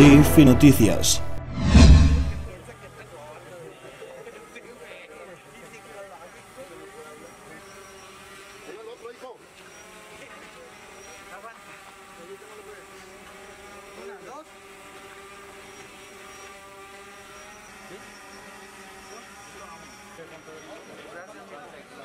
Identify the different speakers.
Speaker 1: DIFI Noticias.
Speaker 2: Gracias.